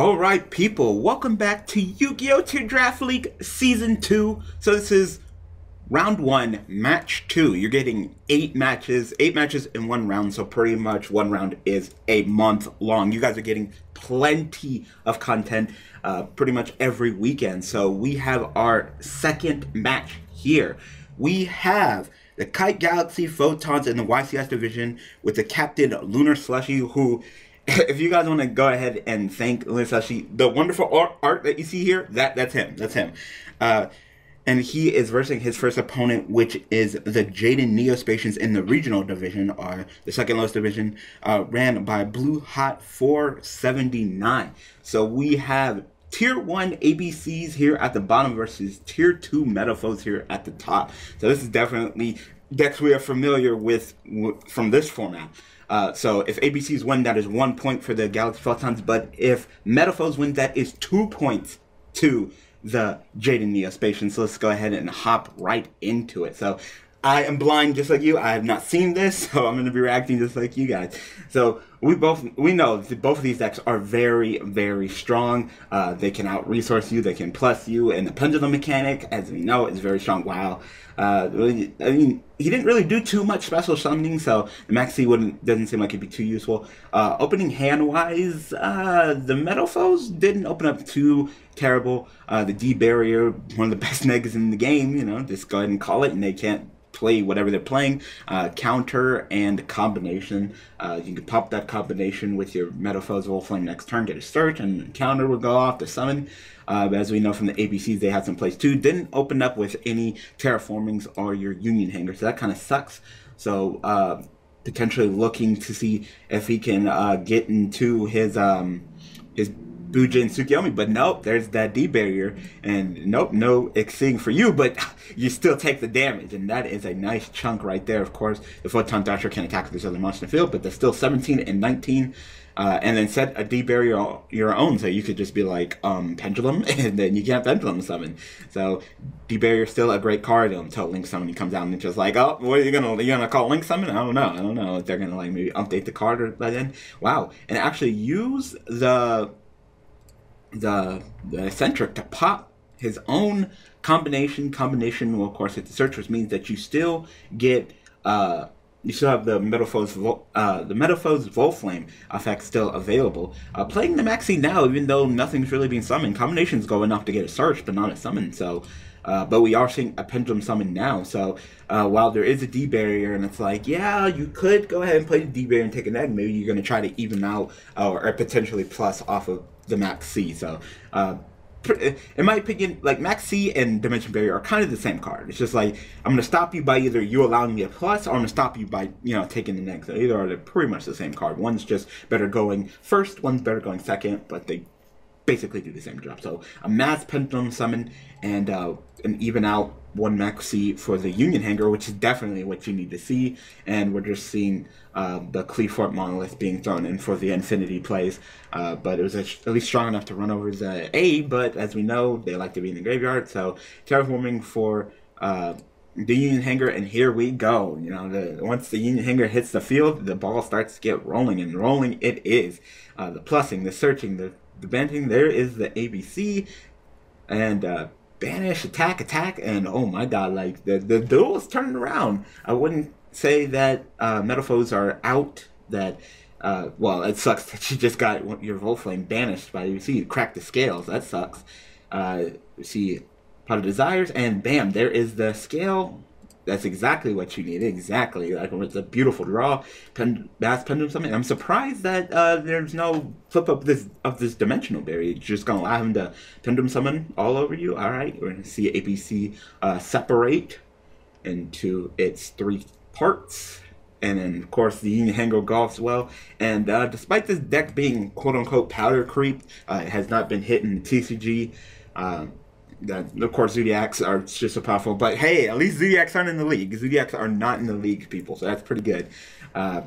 All right, people, welcome back to Yu-Gi-Oh! Tier Draft League Season 2. So this is round 1, match 2. You're getting 8 matches, 8 matches in one round, so pretty much one round is a month long. You guys are getting plenty of content uh, pretty much every weekend. So we have our second match here. We have the Kite Galaxy Photons in the YCS division with the captain Lunar Slushy, who if you guys want to go ahead and thank Linsashi, the wonderful art, art, that you see here, that that's him. That's him. Uh, and he is versing his first opponent, which is the Jaden Neo-Spacians in the regional division, or the second lowest division, uh, ran by Blue Hot 479. So we have tier 1 ABCs here at the bottom versus tier 2 Metalfoes here at the top. So this is definitely decks we are familiar with from this format. Uh, so if ABCs win, that is one point for the Galaxy Photons. But if Metalfoes win, that is two points to the Jaden Neo-Spacian. So let's go ahead and hop right into it. So I am blind just like you. I have not seen this, so I'm going to be reacting just like you guys. So we both we know both of these decks are very very strong. Uh, they can out resource you. They can plus you, and the pendulum mechanic, as we know, is very strong. Wow. Uh, I mean, he didn't really do too much special summoning, so the Max C wouldn't doesn't seem like it'd be too useful. Uh, opening hand wise, uh, the Metalfoes didn't open up too terrible. Uh, the D barrier, one of the best negs in the game. You know, just go ahead and call it, and they can't play whatever they're playing. Uh, counter and combination. Uh, you can pop that combination with your Metalfoes Volflame next turn, get a search, and counter will go off to summon. Uh, as we know from the ABCs, they had some plays too. Didn't open up with any terraformings or your Union Hangar, so that kind of sucks. So uh, potentially looking to see if he can uh, get into his um, his Bujin Tsukiyomi, but nope, there's that D barrier, and nope, no exceeding for you, but you still take the damage, and that is a nice chunk right there. Of course, the Photon Thrasher can attack this other monster in the field, but there's still 17 and 19. Uh, and then set a D barrier on your own, so you could just be like um, Pendulum, and then you can't Pendulum summon. So D barrier still a great card until Link Summon comes out and just like, oh, what are you gonna you gonna call Link Summon? I don't know, I don't know if they're gonna like maybe update the card or by then. Wow, and actually use the the, the eccentric to pop his own combination. Combination will, of course, hit the search, which means that you still get. Uh, you still have the Metalfoes, uh, the Metalfoes Volflame effect still available. Uh, playing the Max C now, even though nothing's really being summoned, combinations go enough to get a search, but not a summon. So, uh, but we are seeing a Pendulum summon now. So, uh, while there is a D barrier, and it's like, yeah, you could go ahead and play the D barrier and take an egg. Maybe you're going to try to even out or potentially plus off of the Max C. So, uh, in my opinion, like Max C and Dimension Barrier are kind of the same card. It's just like I'm gonna stop you by either you allowing me a plus, or I'm gonna stop you by you know taking the next. Either are pretty much the same card. One's just better going first, one's better going second, but they basically do the same job. So a mass pendulum summon and uh, an even out one maxi for the Union Hangar, which is definitely what you need to see. And we're just seeing uh, the Qliphort Monolith being thrown in for the Infinity plays. Uh, but it was at least strong enough to run over the A, but as we know, they like to be in the graveyard. So terraforming for uh, the Union Hangar, and here we go. You know, the, once the Union Hangar hits the field, the ball starts to get rolling, and rolling it is. Uh, the plussing, the searching, the, the bending, there is the ABC. And uh, banish, attack, attack, and oh my god, like the the duel is turning around. I wouldn't say that uh, Metalfoes are out. That uh, well, it sucks that you just got your Volflame banished by you see you cracked the scales. That sucks. Uh, see, pot of desires, and bam, there is the scale that's exactly what you need. Exactly. Like it's a beautiful draw. Pen, Bass Pendulum Summon. I'm surprised that uh, there's no flip up this of this dimensional barrier. You're just gonna allow him to Pendulum Summon all over you. Alright. We're gonna see ABC uh, separate into its three parts. And then, of course, the Union Hangar Golf as well. And uh, despite this deck being quote unquote power creep, uh, it has not been hit in the TCG. Um, that of course Zodiacs are just so powerful. But hey, at least Zodiacs aren't in the league. Zodiacs are not in the league, people. So that's pretty good. Uh,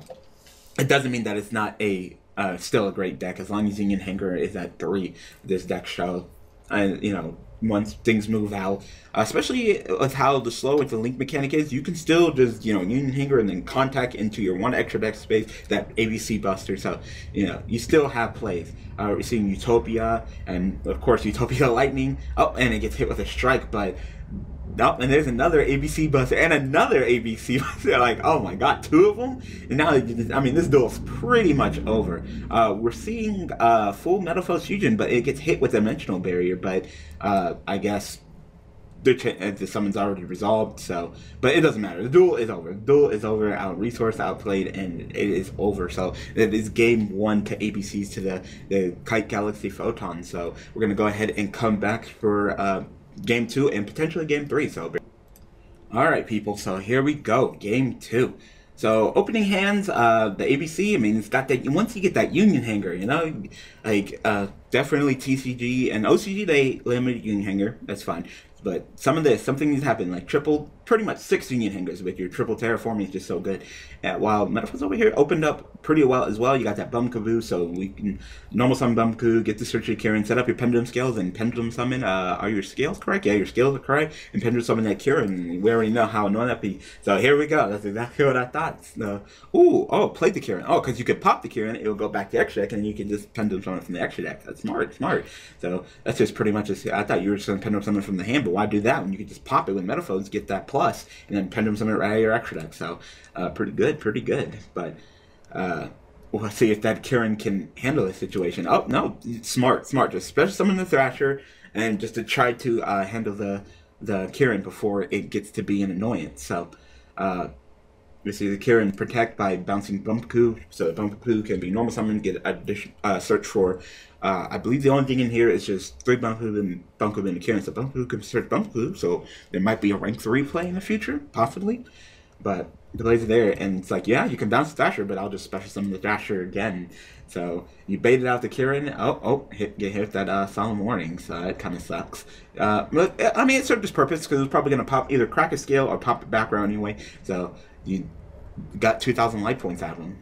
it doesn't mean that it's not a uh, still a great deck as long as Union Hangar is at three. This deck shall and you know once things move out, especially with how the slow with the link mechanic is, you can still just you know Union Hangar and then contact into your one extra deck space that ABC Buster. So you know you still have plays. Uh, we're seeing Utopia and of course Utopia Lightning. Oh, and it gets hit with a strike, but Nope, and there's another ABC buster and another ABC buster. Like, oh my god, two of them? And now, I mean, this duel's pretty much over. Uh, we're seeing uh, full Metalfoes fusion, but it gets hit with Dimensional Barrier. But uh, I guess the, uh, the summon's already resolved, so. But it doesn't matter. The duel is over. The duel is over, out resource, outplayed, and it is over. So it is game one to ABCs to the, the Kite Galaxy Photon. So we're going to go ahead and come back for uh, game two and potentially game three. So, all right, people. So here we go, game two. So opening hands, uh, the ABC. I mean, it's got that. Once you get that Union Hangar, you know, like uh, definitely TCG and OCG. They limited Union Hangar. That's fine. But some of this, something needs to happen, like triple, pretty much six Union Hangars with your triple terraforming is just so good. Uh, while Metalfoes over here opened up pretty well as well. You got that Bumkaboo, so we can normal summon Bumkaboo, get the Search of Kirin, set up your Pendulum Scales, and Pendulum Summon. Uh, are your scales correct? Yeah, your scales are correct. And Pendulum Summon that Kirin. We already know how annoying that be. So here we go. That's exactly what I thought. Uh, ooh, oh, play the Kirin. Oh, because you could pop the Kirin, it will go back to extra deck, and you can just Pendulum Summon from the extra deck. That's smart, smart. So that's just pretty much I thought you were just going to Pendulum Summon from the hand, but why do that when you could just pop it with Metalfoes, get that plus, and then Pendulum Summon it right out of your extra deck. So uh, pretty good, pretty good. But uh, we'll see if that Kirin can handle the situation. Oh no, smart, smart. Just especially summon the Thrasher, and just to try to uh, handle the the Kirin before it gets to be an annoyance. So. Uh, see the Kirin protect by bouncing Bumkaboo, so the Bumkaboo can be normal summon, get addition, uh, search for. Uh, I believe the only thing in here is just three Bumkaboo and Bumkaboo and Kirin. So Bumkaboo can search Bumkaboo, so there might be a rank three play in the future, possibly. But the plays there, and it's like, yeah, you can bounce Thrasher, but I'll just special summon the Thrasher again. So you baited out the Kirin. Oh, oh, hit, get hit that uh, Solemn Warning, so that kind of sucks. Uh, but I mean, it served its purpose because it was probably going to pop either crack a scale or pop the background anyway. So you got 2,000 life points out of him.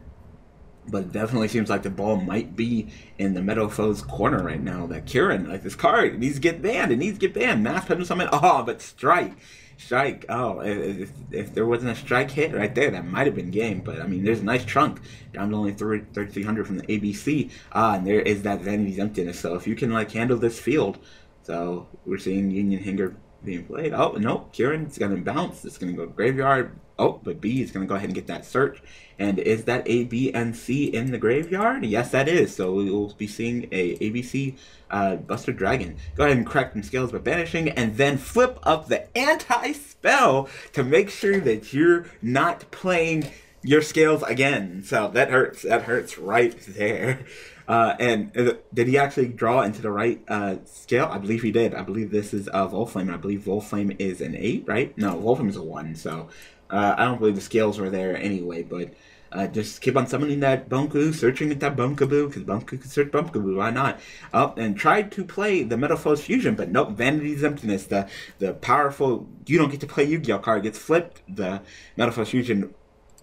But it definitely seems like the ball might be in the Metalfoes corner right now. That Kirin, like this card, needs to get banned. It needs to get banned. Mass Pendulum Summon. Oh, but strike strike. Oh, if, if there wasn't a strike hit right there, that might have been game. But I mean, there's a nice chunk down to only 3,300 from the ABC. Ah, and there is that Vanity's Emptiness. So if you can like handle this field, so we're seeing Union Hangar being played. Oh, no, Kirin's going to bounce. It's going to go graveyard. Oh, but B is going to go ahead and get that search. And is that A, B, and C in the graveyard? Yes, that is. So we will be seeing a ABC uh, Buster Dragon. Go ahead and crack them scales by banishing, and then flip up the anti-spell to make sure that you're not playing your scales again. So that hurts. That hurts right there. Uh, and uh, did he actually draw into the right uh, scale? I believe he did. I believe this is uh, Volflame, I believe Volflame is an 8, right? No, Volflame is a 1, so uh, I don't believe the scales were there anyway, but uh, just keep on summoning that Bunku, searching at that Bumkaboo, because Bunku can search Bumkaboo, why not? Up and tried to play the Metalfoes Fusion, but nope, Vanity's Emptiness, the, the powerful, you don't get to play Yu-Gi-Oh card, gets flipped, the Metalfoes Fusion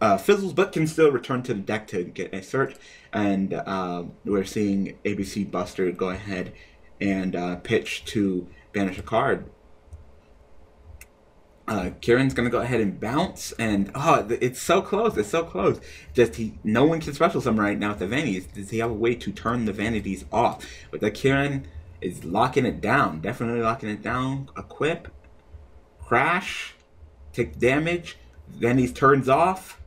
uh, fizzles, but can still return to the deck to get a search. And uh, we're seeing ABC Buster go ahead and uh, pitch to banish a card. Uh, Kirin's gonna go ahead and bounce, and oh, it's so close! It's so close. Just he, no one can special summon right now with the vanities. Does he have a way to turn the vanities off? But the Kirin is locking it down, definitely locking it down. Equip, crash, take damage. Vanities turns off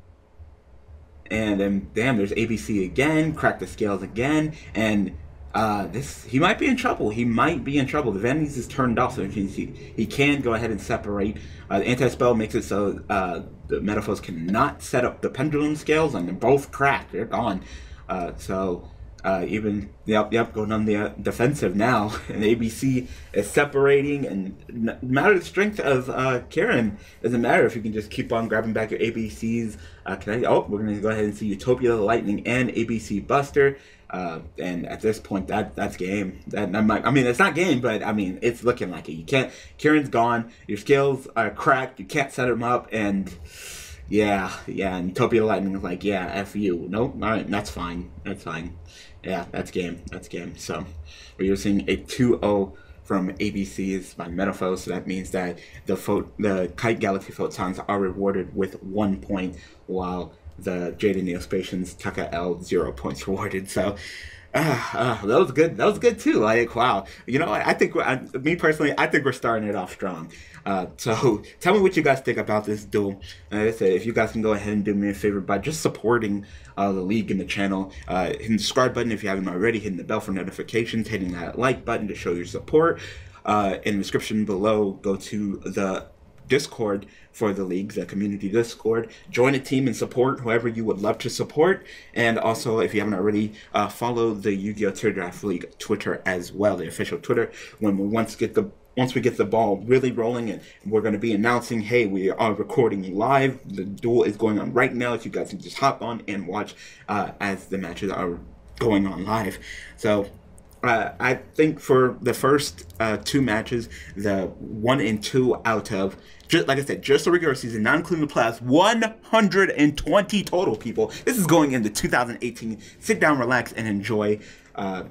and then damn, there's ABC again, crack the scales again, and uh, this he might be in trouble. He might be in trouble. The vanities is turned off, so he, he can go ahead and separate. Uh, the anti spell makes it so uh, the Metalfoes cannot set up the pendulum scales, and they're both cracked. They're gone. Uh, so uh, even yep, yep, going on the uh, defensive now, and ABC is separating, and matter the strength of uh, Kirin, doesn't matter if you can just keep on grabbing back your ABCs. Uh, can I? Oh, we're gonna go ahead and see Utopia, Lightning, and ABC Buster. Uh, and at this point, that that's game. That I mean, it's not game, but I mean, it's looking like it. You can't. Kirin's gone. Your skills are cracked. You can't set them up, and yeah, yeah. And Utopia Lightning is like, yeah, f you. Nope. All right, that's fine. That's fine yeah, that's game. That's game. So we're using a 2-0 from ABC's by Metafo, so that means that the pho- the Kite Galaxy Photons are rewarded with one point, while the Jaden Neo-Spacians Taka L zero points rewarded. So. Uh, uh, that was good. That was good too. Like, wow. You know, I, I think, I, me personally, I think we're starting it off strong. Uh, so tell me what you guys think about this duel. Like I said, if you guys can go ahead and do me a favor by just supporting uh, the league and the channel, uh, hitting the subscribe button if you haven't already, hitting the bell for notifications, hitting that like button to show your support. Uh, in the description below, go to the Discord for the league, the community Discord. Join a team and support whoever you would love to support. And also, if you haven't already, uh, follow the Yu-Gi-Oh! Tier Draft League Twitter as well, the official Twitter. When we once get the once we get the ball really rolling and we're going to be announcing hey we are recording live the duel is going on right now so you guys can just hop on and watch uh, as the matches are going on live so uh, I think for the first uh, two matches, the one and two out of, just like I said, just the regular season, not including the playoffs, 120 total people. This is going into 2018. Sit down, relax, and enjoy. Uh,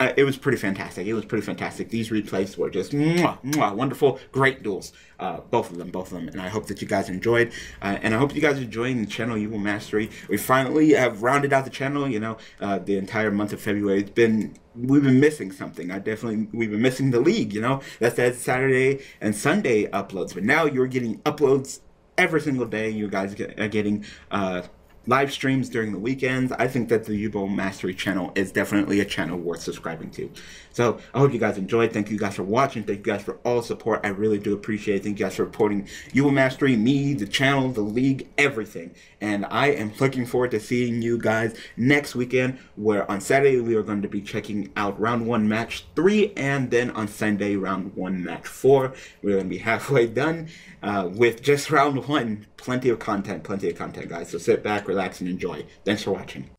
uh, it was pretty fantastic. It was pretty fantastic. These replays were just mwah, mwah, wonderful, great duels. Uh, both of them, both of them. And I hope that you guys enjoyed. Uh, and I hope you guys are enjoying the channel Yubel Mastery. We finally have rounded out the channel. You know, uh, the entire month of February. It's been we've been missing something. I definitely we've been missing the league. You know, that's that Saturday and Sunday uploads. But now you're getting uploads every single day. You guys get, are getting uh, live streams during the weekends. I think that the Yubel Mastery channel is definitely a channel worth subscribing to. So I hope you guys enjoyed. Thank you guys for watching. Thank you guys for all support. I really do appreciate it. Thank you guys for supporting Yubel Mastery, me, the channel, the league, everything. And I am looking forward to seeing you guys next weekend, where on Saturday we are going to be checking out round one, match three, and then on Sunday, round one, match four. We're going to be halfway done uh, with just round one. Plenty of content, plenty of content, guys. So sit back, relax, and enjoy. Thanks for watching.